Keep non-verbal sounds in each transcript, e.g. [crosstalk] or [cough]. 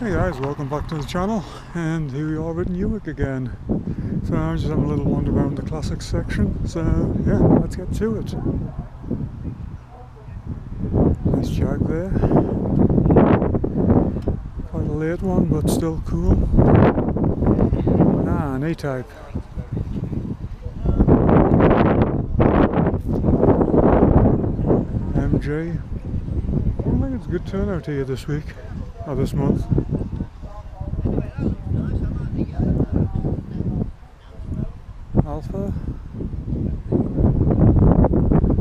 Hey guys, welcome back to the channel and here we are with Newark again. So I'm just having a little wander around the classics section, so yeah, let's get to it. Nice Jag there. Quite a late one but still cool. Ah, an E-type. MJ. I think it's a good turnout here this week, or this month. Alfa.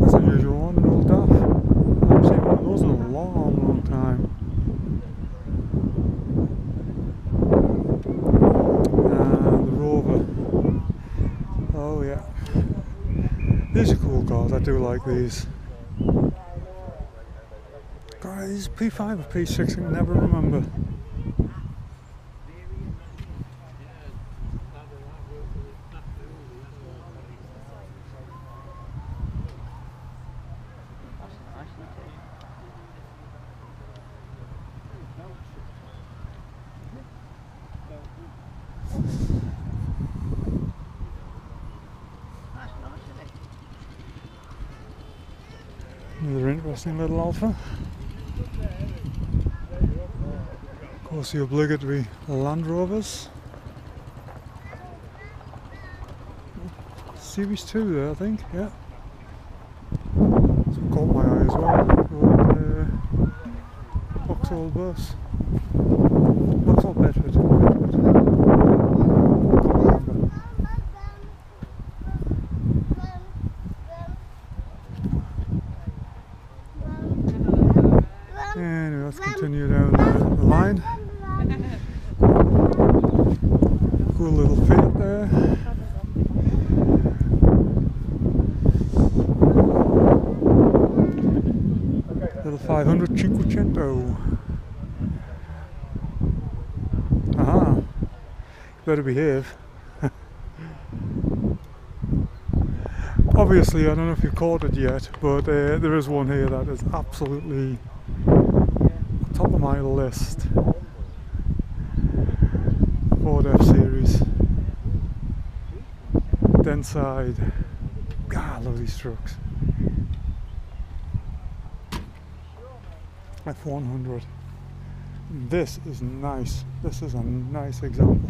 That's an unusual one, an old DAF. I haven't seen one of those in a long, long time. Rover. Oh yeah. These are cool cars, I do like these. Guys, P5 or P6, I can never remember. Another interesting little Alfa. Course, the obligatory Land Rovers. Series 2 there, I think, yeah. What caught my eye as well. Old, uh, Vauxhall bus. Vauxhall Bedford. Bedford. Anyway, let's continue down the line. Cool little Fiat there. Little 500 Cinquecento. Aha. Better behave. [laughs] Obviously, I don't know if you've caught it yet, but uh, there is one here that is absolutely top of my list. Ford F Series. Denside. God, I love these trucks. F100. This is nice. This is a nice example.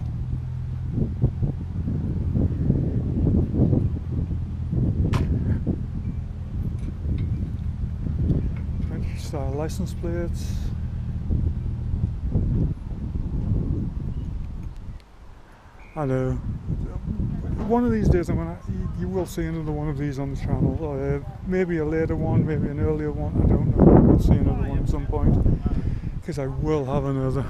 French style license plates. Know. One of these days, I'm gonna. You, will see another one of these on the channel. Uh, maybe a later one, maybe an earlier one. I don't know. We'll see another one at some point because I will have another.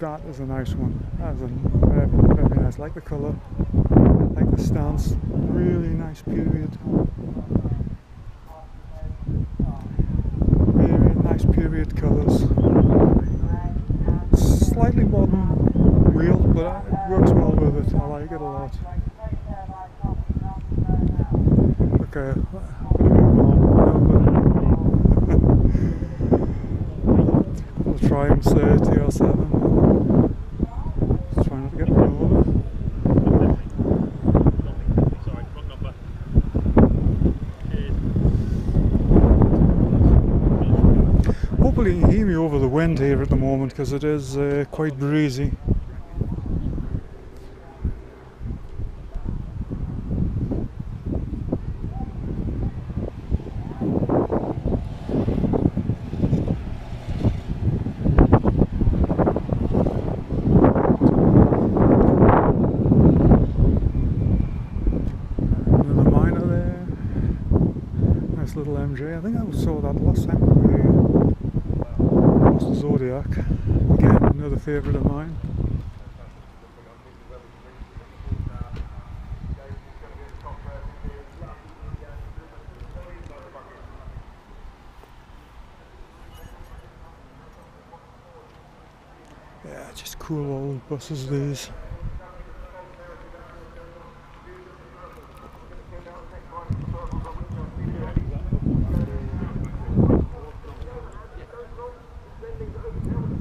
That is a nice one. That is a very, very nice. Like the colour, like the stance. Really nice period. Very nice period colours. Slightly modern wheel, but it works well with it. I like it a lot. Okay. [laughs] We'll try and say TR7. Just trying not to get run over. Sorry, wrong number. Over the wind here at the moment because it is uh, quite breezy. Yeah, just cool old buses these.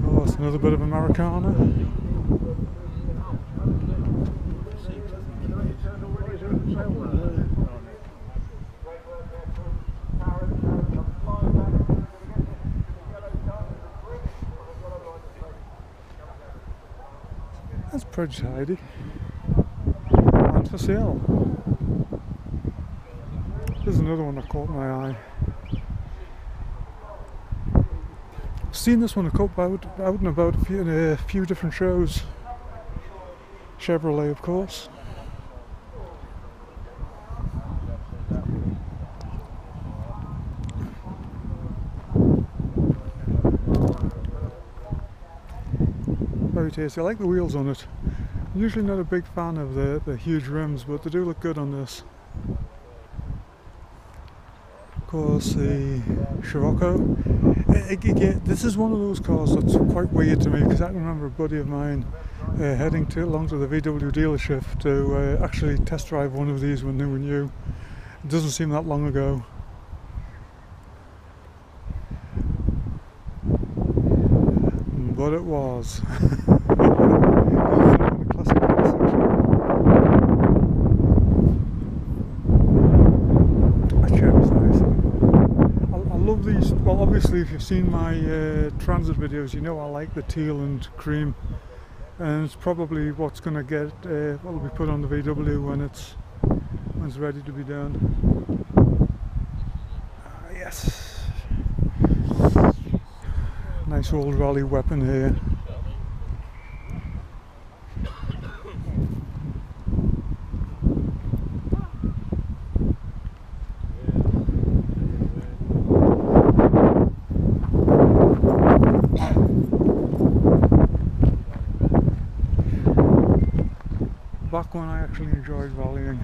Oh, that's another bit of Americana. Tidy. And for sale. There's another one that caught my eye. Seen this one a couple out, out and about in a few different shows. Chevrolet, of course. I like the wheels on it. I'm usually not a big fan of the, the huge rims, but they do look good on this. Of course, the Scirocco. Again, this is one of those cars that's quite weird to me because I remember a buddy of mine uh, heading to, along to the VW dealership to uh, actually test drive one of these when they were new. It doesn't seem that long ago. But it was. [laughs] Classic car section. That chair is nice. I, I love these. Well, obviously, if you've seen my uh, transit videos, you know I like the teal and cream, and it's probably what's going to get uh, what will be put on the VW when it's when it's ready to be done. Ah, yes. Nice old rally weapon here. Back when I actually enjoyed rallying.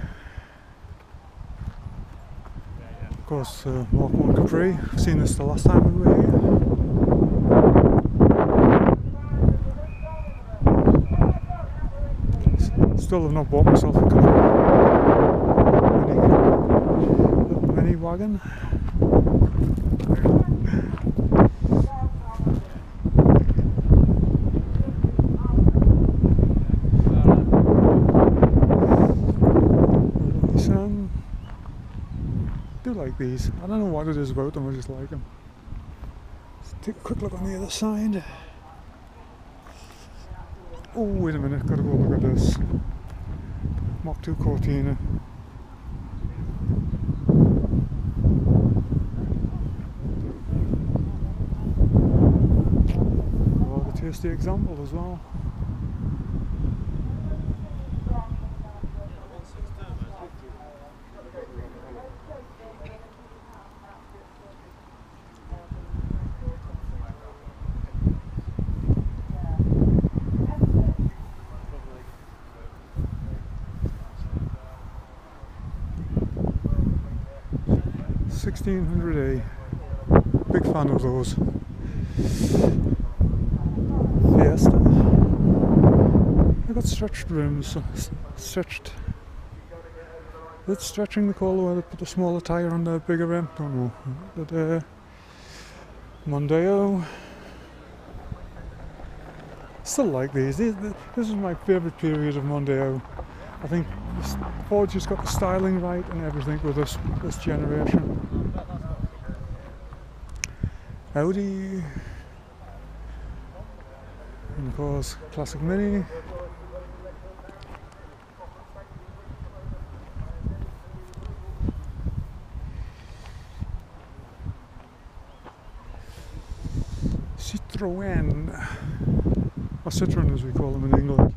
Of course, uh, 1 Capri. I've seen this the last time we were here. Still have not bought myself a Capri. Mini, mini wagon. Nissan. do like these. I don't know what it is about them, I just like them. Let's take a quick look on the other side. Oh, wait a minute, gotta go look at this. Mark 2 Cortina. Oh, the tasty example as well. Sixteen hundred A. Big fan of those. Fiesta. I got stretched rims, stretched. It's stretching the call where they put a smaller tyre on the bigger rim. Don't know. But uh, Mondeo. Still like these. These- This is my favourite period of Mondeo. I think Ford just got the styling right and everything with this this generation. Audi. And of course, classic Mini. Citroën. Or Citroën as we call them in England.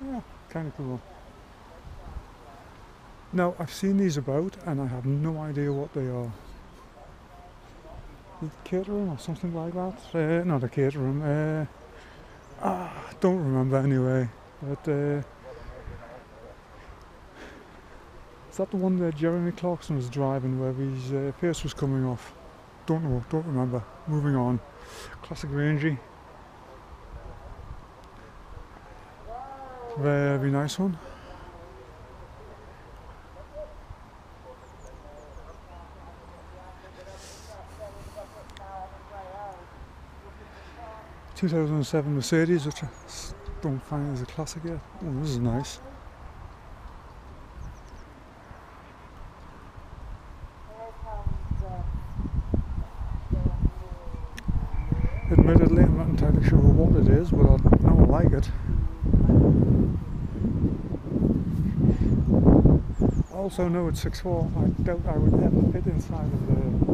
Yeah, kind of cool. Now, I've seen these about and I have no idea what they are. The Caterham or something like that? Uh, not a Caterham. Uh, ah, don't remember anyway. But uh, is that the one that Jeremy Clarkson was driving where his uh, face was coming off? don't know, don't remember. Moving on. Classic Rangy. Very nice one. Two thousand and seven Mercedes, which I don't find as a classic yet. Oh, this is nice. Admittedly, I'm not entirely sure what it is, but I know I like it. I also know it's 6'4". I doubt I would ever fit inside of the.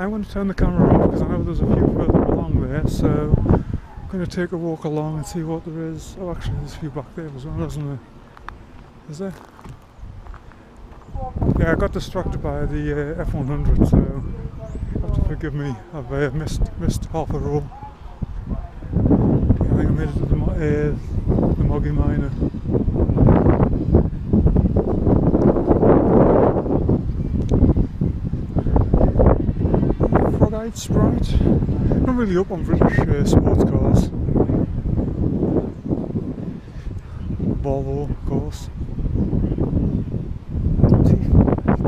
I'm going to turn the camera off because I know there's a few further along there, so I'm going to take a walk along and see what there is. Oh, actually, there's a few back there as well, isn't there? Is there? Yeah, I got distracted by the uh, F100, so you have to forgive me. I've uh, missed missed half a row. I think I made it to the, uh, the Moggy Minor. Frog-eyed Sprite. Not really up on British uh, sports cars. Volvo, of course. T,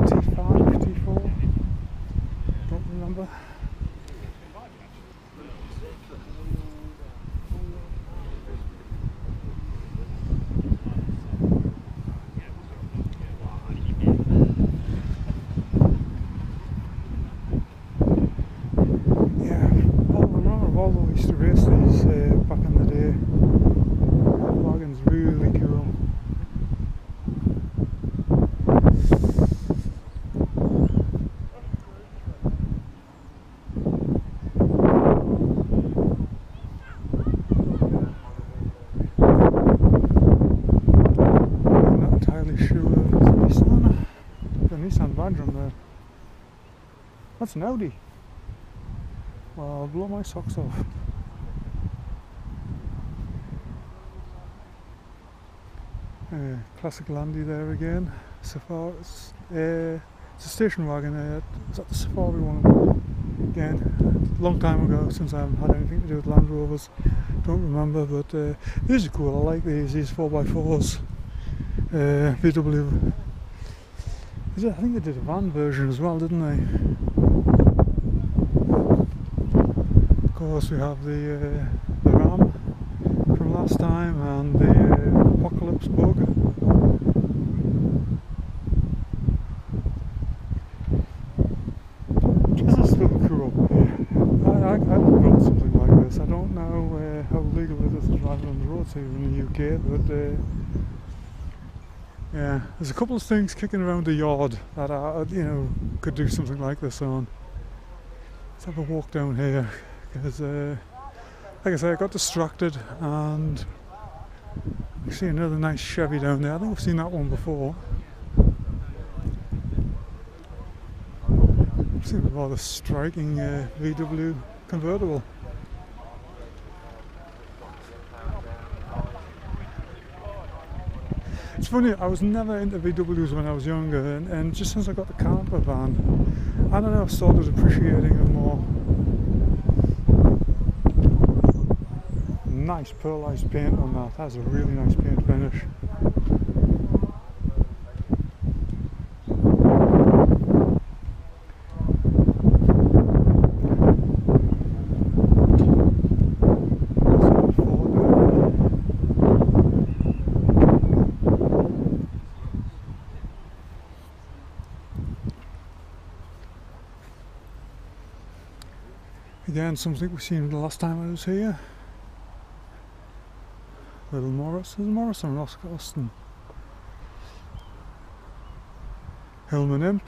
T5, T4. Don't remember. Yeah, well, I remember Volvo used to race these uh, back in the day. That wagon's really cool. I'm not entirely sure. Is it Nissan? The Nissan Vajram there. That's an Audi. Well, I'll blow my socks off. Uh, classic Landy there again. Safari. It's, uh, it's a station wagon. Uh, is that the Safari one? Again, long time ago since I haven't had anything to do with Land Rovers. Don't remember, but uh, these are cool. I like these. These 4x4s. Uh, VW. I think they did a van version as well, didn't they? Of course, we have the uh, the Ram from last time and the uh, Apocalypse Bug. This is still cool. I, I, I would build something like this. I don't know uh, how legal it is to drive on the roads here in the UK, but uh, yeah, there's a couple of things kicking around the yard that I, you know, could do something like this on. Let's have a walk down here because, uh, like I say, I got distracted and I see another nice Chevy down there. I think I've seen that one before. I've seen a rather striking uh, VW convertible. It's funny, I was never into VWs when I was younger, and, and just since I got the camper van, I don't know, I've started appreciating them more. Nice pearlized paint on that, that's a really nice paint finish. Again, something we've seen the last time I was here. Little Morris. There's Morris and Ross Austin. Hillman Imp.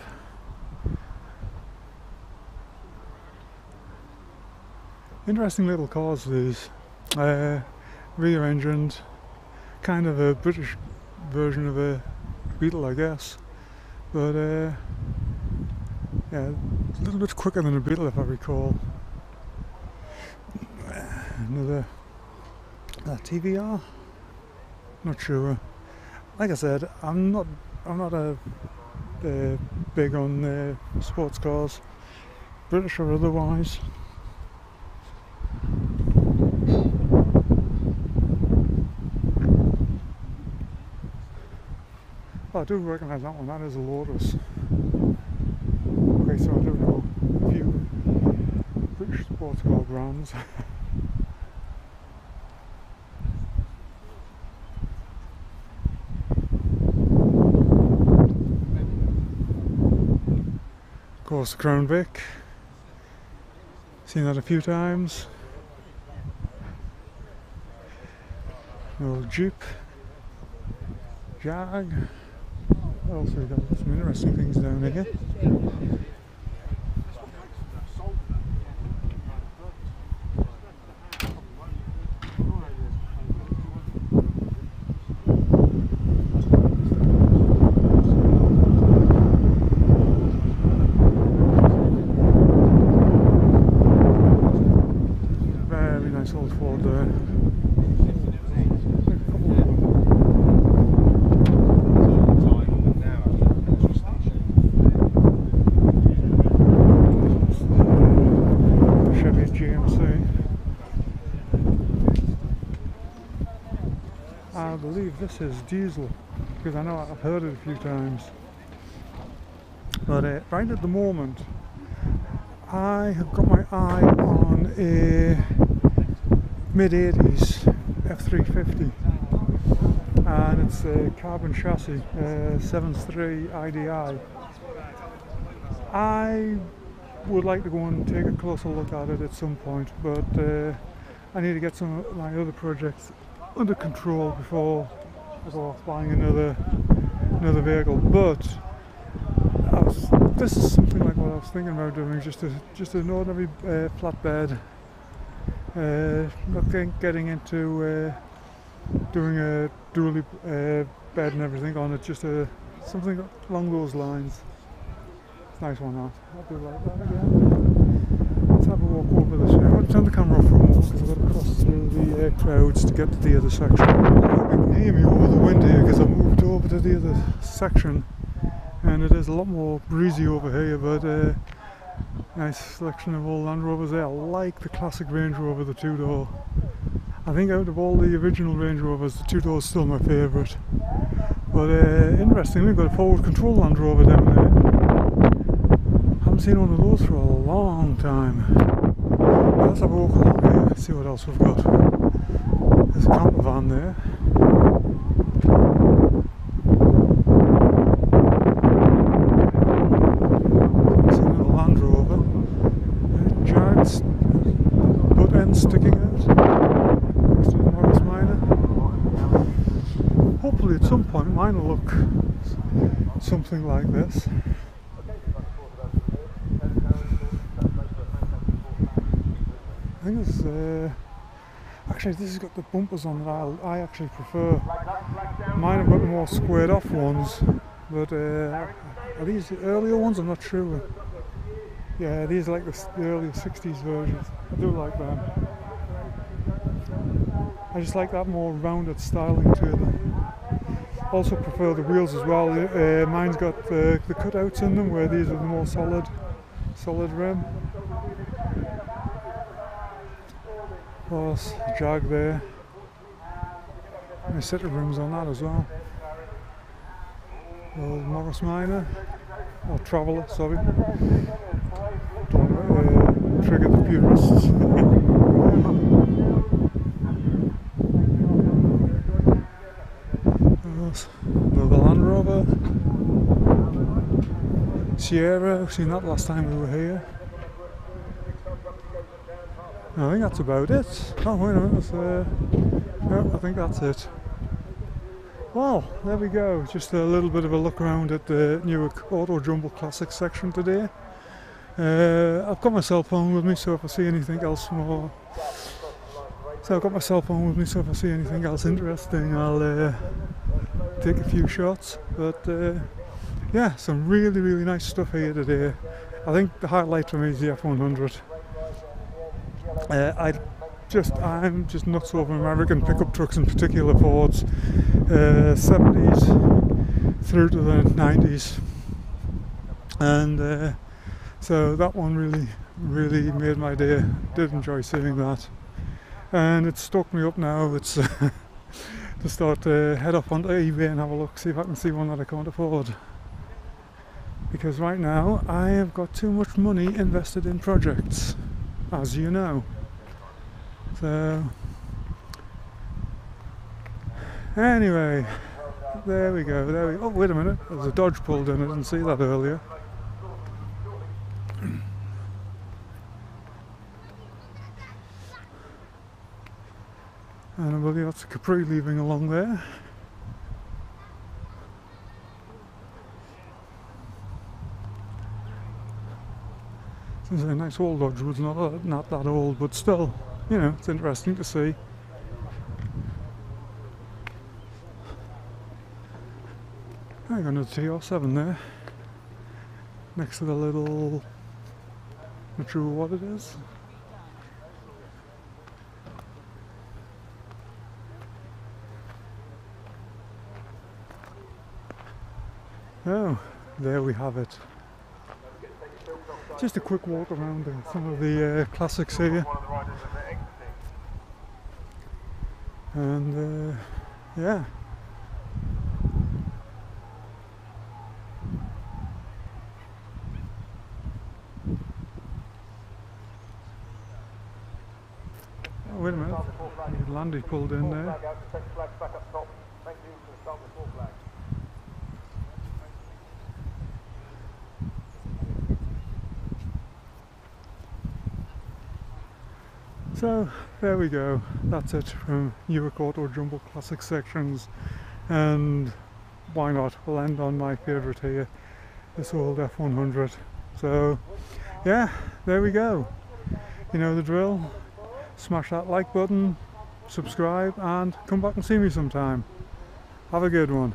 Interesting little cars these. Uh, rear engined. Kind of a British version of a Beetle, I guess. But uh, yeah, a little bit quicker than a Beetle if I recall. Another uh, TVR. Not sure. like I said, I'm not I'm not a uh, big on sports cars, British or otherwise. Oh, I do recognise that one. That is a Lotus. Okay, so I do know a few British sports car brands. [laughs] course, Crown Vic. Seen that a few times. Old Jeep. Jag. What else we got? Some interesting things down here. Very nice old Ford there. A couple of them. Chevy GMC. I believe this is diesel because I know I've heard it a few times. But uh, right at the moment, I have got my eye on a mid 80s F350 and it's a cab and chassis, uh, 7.3 IDI. I would like to go and take a closer look at it at some point, but uh, I need to get some of my other projects under control before Go off buying another another vehicle. But was, this is something like what I was thinking about doing, just a just an ordinary uh, flatbed. Uh, not getting, into uh, doing a dually uh, bed and everything on it, just a something along those lines. It's nice one, that. I'll do like that again. Have a walk over this way. I want to turn the camera off for a moment because I've got to cross through the uh, crowds to get to the other section. I can hear me over the wind here because I moved over to the other section and it is a lot more breezy over here but uh, nice selection of old Land Rovers there. I like the classic Range Rover, the two door. I think out of all the original Range Rovers, the two door is still my favourite. But uh, interesting, we've got a forward control Land Rover down there. Seen one of those for a long time. Let's have a walk along here, see what else we've got. There's a camper van there. Sticking out. Next to the Morris Minor. Hopefully, at some point, mine will look something like this. I think it's uh, actually this has got the bumpers on that I, I actually prefer. Mine have got the more squared off ones, but uh, are these the earlier ones? I'm not sure. Yeah, these are like the, the earlier 60s versions. I do like them. I just like that more rounded styling to them. Also prefer the wheels as well. Uh, mine's got the, the cutouts in them where these are the more solid, solid rim. Of course, Jag there. Set of rims on that as well. Old Morris Minor, or Traveller, sorry. Don't uh, trigger the purists. [laughs] Another Land Rover. Sierra, I've seen that last time we were here. I think that's about it. Oh, wait a minute. Uh, I think that's it. Well, there we go. Just a little bit of a look around at the Newark Auto Jumble Classic section today. Uh, I've got my cell phone with me, so if I see anything else more. So I've got my cell phone with me, so if I see anything else interesting, I'll uh, take a few shots. But uh, yeah, some really, really nice stuff here today. I think the highlight for me is the F100. Uh, I just I'm just nuts over American pickup trucks in particular Fords, uh, 70s through to the 90s, and uh, so that one really really made my day. Did enjoy seeing that, and it stuck me up now. It's [laughs] to start to head up onto eBay and have a look, see if I can see one that I can't afford. Because right now I have got too much money invested in projects, as you know. So, anyway, there we go. There we. Oh, wait a minute. There's a Dodge pulled in. I didn't see that earlier. And I believe that's a Capri leaving along there. It's a nice old Dodgewood's not uh, not that old, but still, you know, it's interesting to see. I got another TR7 there, next to the little, not sure what it is. Oh, there we have it. Just a quick walk around some of the uh, classics here. And uh, yeah. Oh, wait a minute. Landy pulled in there. So there we go. That's it from Newark Auto Jumble Classic sections. And why not? We'll end on my favourite here, this old F100. So yeah, there we go. You know the drill. Smash that like button, subscribe, and come back and see me sometime. Have a good one.